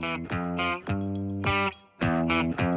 Thank you.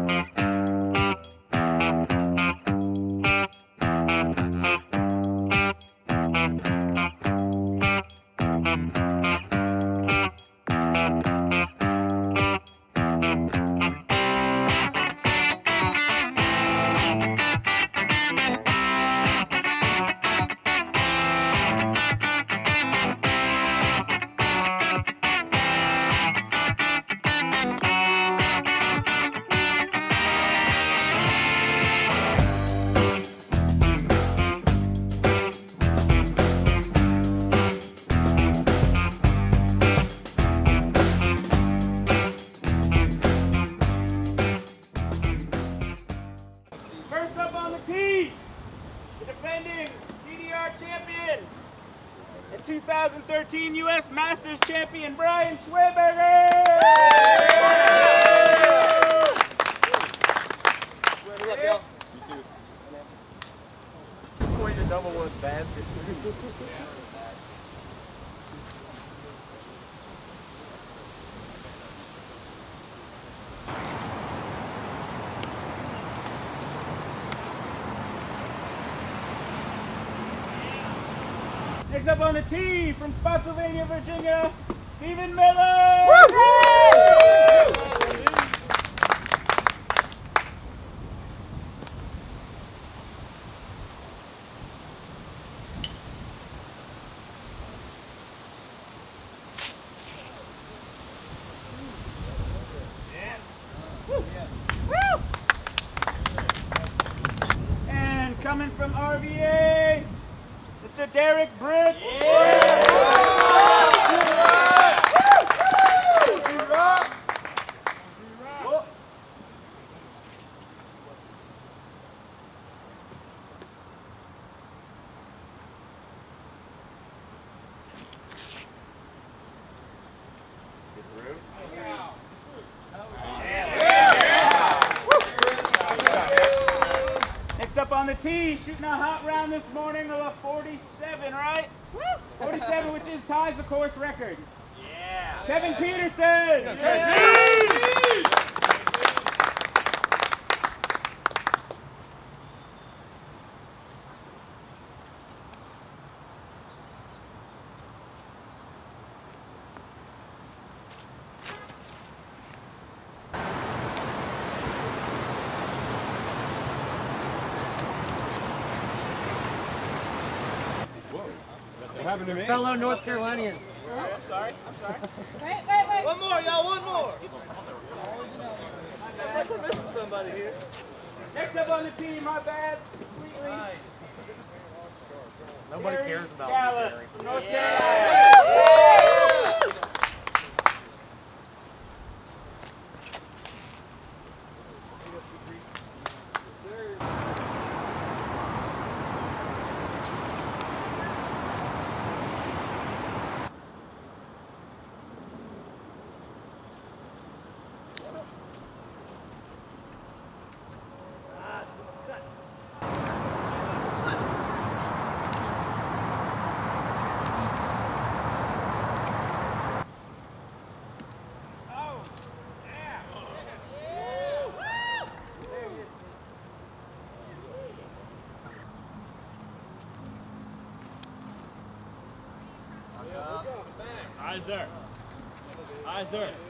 2013 U.S. Masters champion Brian Schweberger. Point to double one basket. Next up on the tee from Spotsylvania, Virginia, Stephen Miller. And coming from RVA. Derek Britt. Next up on the tee, shooting a hot round this morning of a 47, right? 47, which is ties the course record. Yeah. Kevin Peterson. What happened to me? Fellow North Carolinian. Oh, sorry, I'm sorry. Wait, wait, wait. One more, y'all, one more. It's like we're missing somebody here. Next up on the team, my bad, completely. Nobody cares about Gallup Gary. from North Carolina. Eyes there. Eyes there.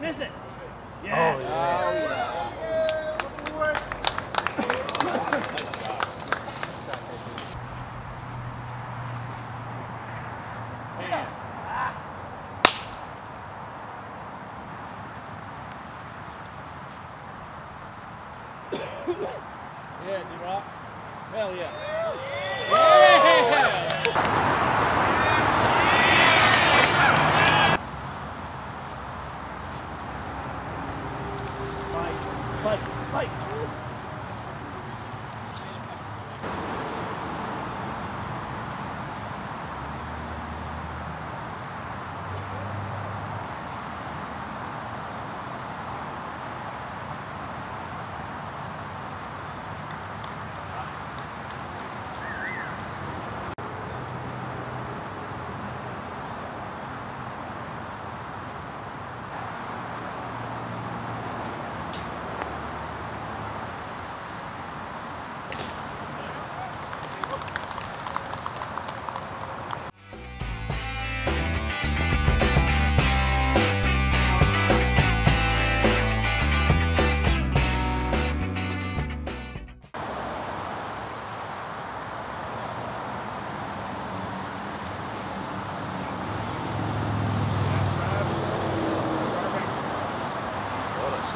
Miss it. Oh, yes. Oh, yeah. Fight, fight.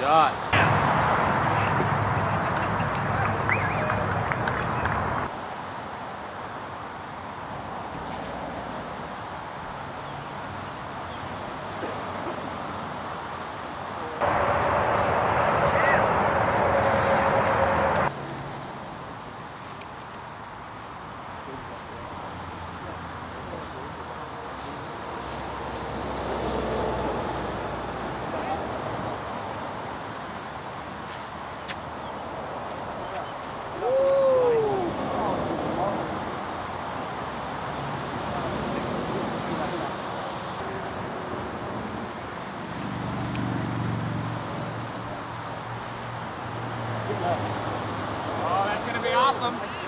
shot. Oh, that's going to be awesome.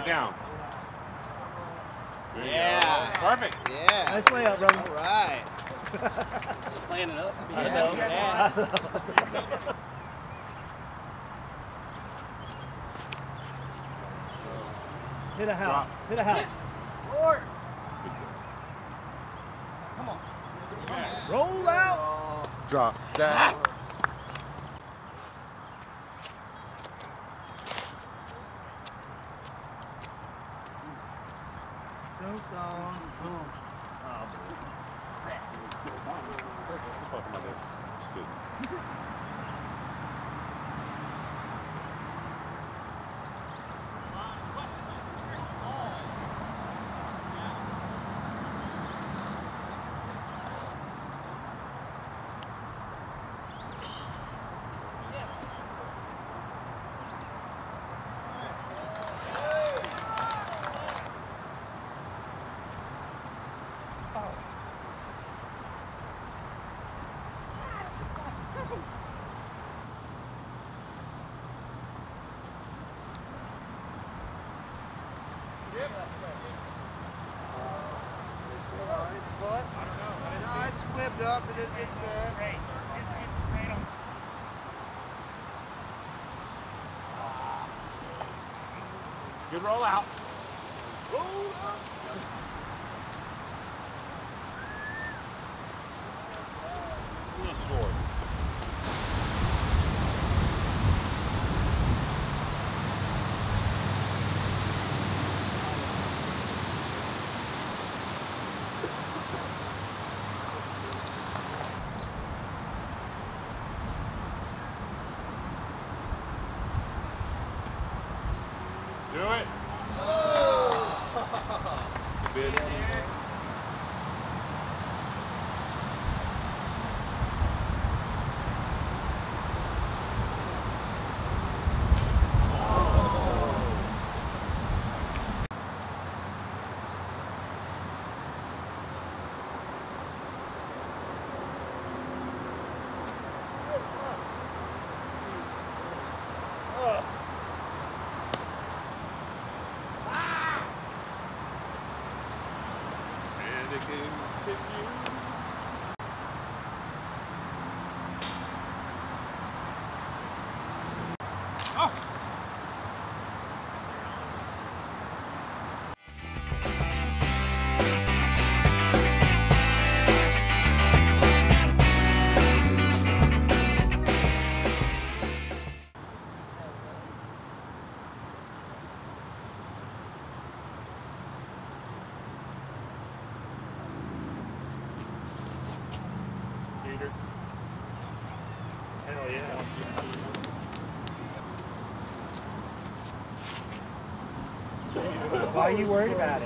Get down. There you Yeah. go. Perfect. Yeah. Nice layup, brother. All right. Playing it up. I know. Yeah. Hit a house. Hit a house. Come on. Roll out. Drop that. Ah! It's up and it, it's there. Good roll out. Peter. Are you worried about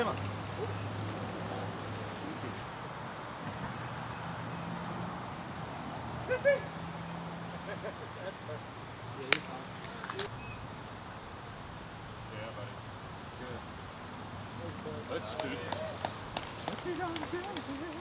Zimmer. are Let's do this. You doing?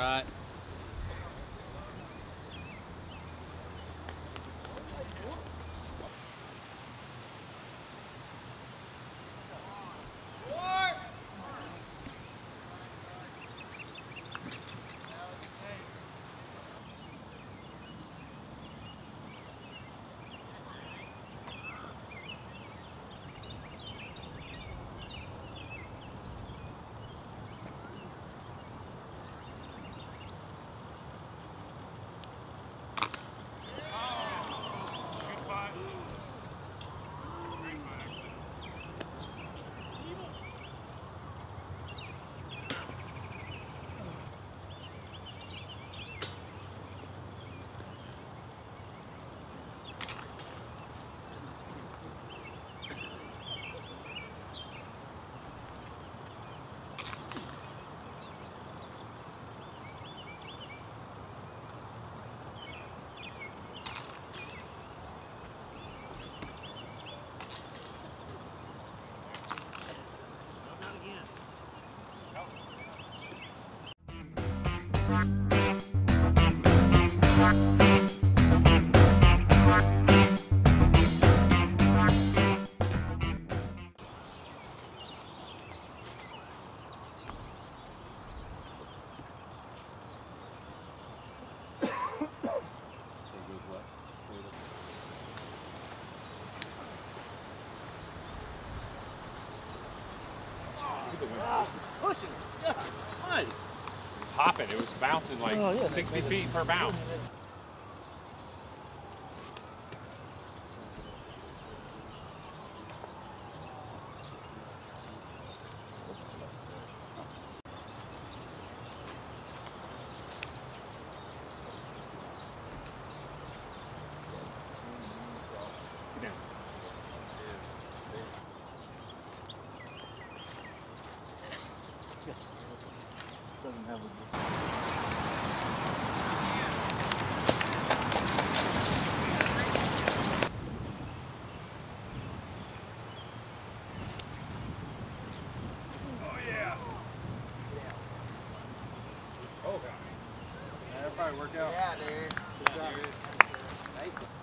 All right. pushing it. Yeah popping. It was bouncing like oh, yeah, 60 feet per bounce. Work out. Yeah, dude. Good job, dude. Nice.